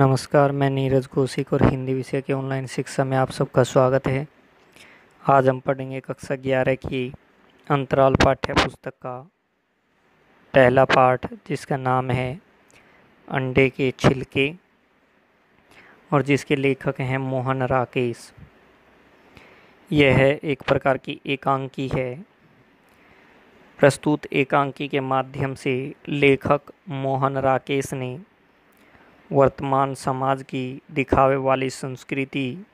नमस्कार, मैं नीरज कौशिक और हिंदी विषय के ऑनलाइन शिक्षा में आप सबका स्वागत है। आज हम पढ़ेंगे कक्षा ग्यारह की अंतराल पाठ्य पुस्तक का पहला पाठ, जिसका नाम है अंडे के छिलके और जिसके लेखक हैं मोहन राकेश। यह एक प्रकार की एकांकी है। प्रस्तुत एकांकी के माध्यम से लेखक मोहन राकेश ने वर्तमान समाज की दिखावे वाली संस्कृति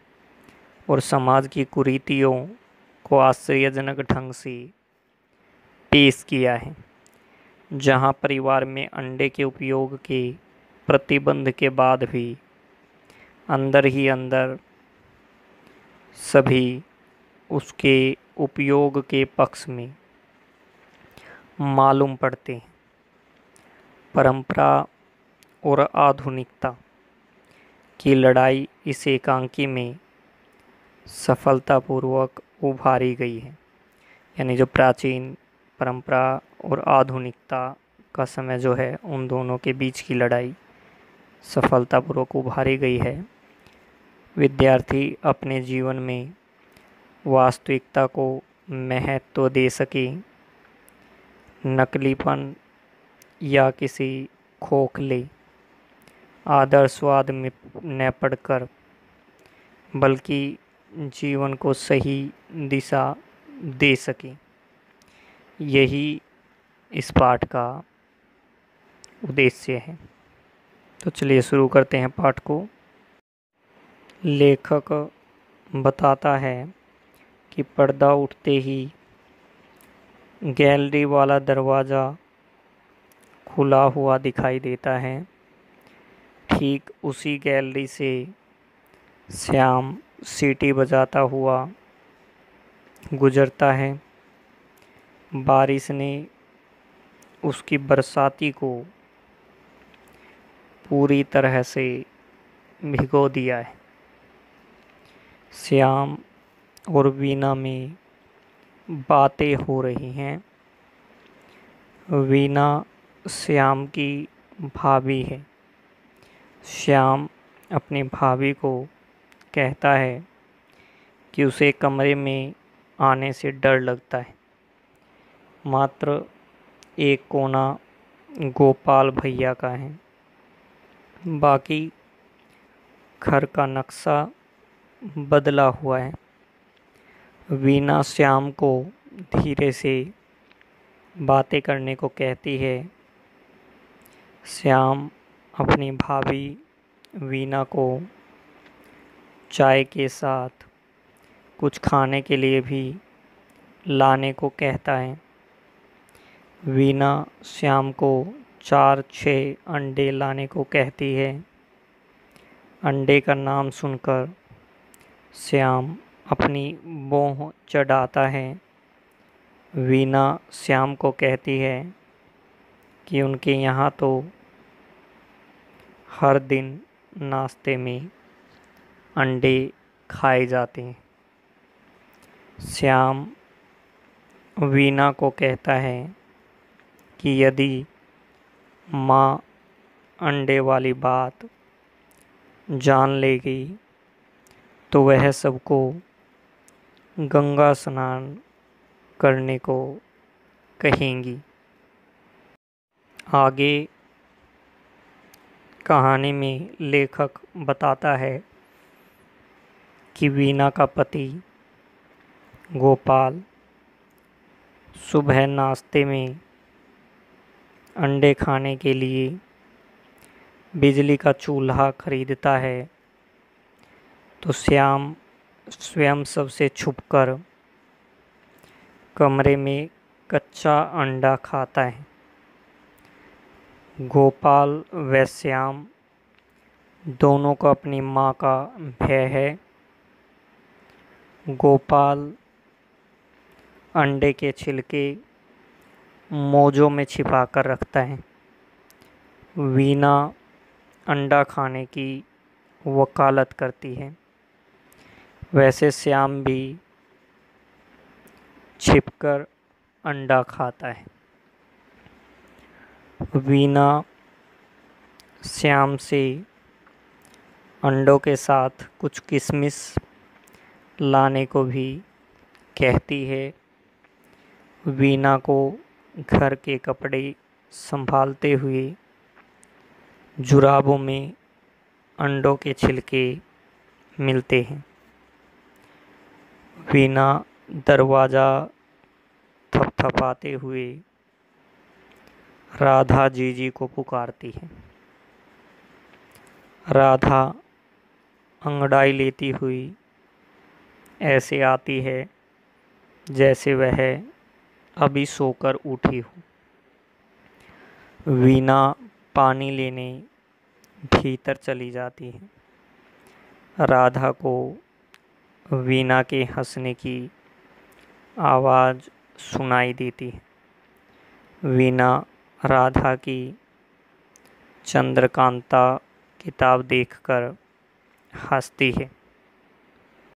और समाज की कुरीतियों को आश्चर्यजनक ढंग से पेश किया है, जहाँ परिवार में अंडे के उपयोग के प्रतिबंध के बाद भी अंदर ही अंदर सभी उसके उपयोग के पक्ष में मालूम पड़ते हैं। परंपरा और आधुनिकता की लड़ाई इस एकांकी में सफलतापूर्वक उभारी गई है। यानी जो प्राचीन परंपरा और आधुनिकता का समय जो है, उन दोनों के बीच की लड़ाई सफलतापूर्वक उभारी गई है। विद्यार्थी अपने जीवन में वास्तविकता को महत्व तो दे सके। नकलीपन या किसी खोखले आदर्शवाद में न पढ़कर, बल्कि जीवन को सही दिशा दे सके। यही इस पाठ का उद्देश्य है। तो चलिए शुरू करते हैं पाठ को। लेखक बताता है कि पर्दा उठते ही गैलरी वाला दरवाज़ा खुला हुआ दिखाई देता है। ठीक उसी गैलरी से श्याम सीटी बजाता हुआ गुजरता है। बारिश ने उसकी बरसाती को पूरी तरह से भिगो दिया है। श्याम और वीना में बातें हो रही हैं। वीना श्याम की भाभी है। श्याम अपनी भाभी को कहता है कि उसे कमरे में आने से डर लगता है। मात्र एक कोना गोपाल भैया का है। बाकी घर का नक्शा बदला हुआ है। वीना श्याम को धीरे से बातें करने को कहती है, श्याम अपनी भाभी वीना को चाय के साथ कुछ खाने के लिए भी लाने को कहता है। वीना श्याम को चार छः अंडे लाने को कहती है। अंडे का नाम सुनकर श्याम अपनी बोह चढ़ाता है। वीना श्याम को कहती है कि उनके यहाँ तो हर दिन नाश्ते में अंडे खाए जाते हैं। श्याम वीना को कहता है कि यदि माँ अंडे वाली बात जान लेगी तो वह सबको गंगा स्नान करने को कहेंगी। आगे कहानी में लेखक बताता है कि वीना का पति गोपाल सुबह नाश्ते में अंडे खाने के लिए बिजली का चूल्हा खरीदता है तो श्याम स्वयं सबसे छुपकर कमरे में कच्चा अंडा खाता है। गोपाल व श्याम दोनों को अपनी माँ का भय है। गोपाल अंडे के छिलके मोजों में छिपा कर रखता है। वीना अंडा खाने की वकालत करती है। वैसे श्याम भी छिपकर अंडा खाता है। वीना श्याम से अंडों के साथ कुछ किशमिश लाने को भी कहती है। वीना को घर के कपड़े संभालते हुए जुराबों में अंडों के छिलके मिलते हैं। वीना दरवाज़ा थपथपाते हुए राधा जी जी को पुकारती है। राधा अंगड़ाई लेती हुई ऐसे आती है जैसे वह अभी सोकर उठी हो। वीना पानी लेने भीतर चली जाती है। राधा को वीना के हंसने की आवाज़ सुनाई देती है। वीना राधा की चंद्रकांता किताब देखकर हंसती है।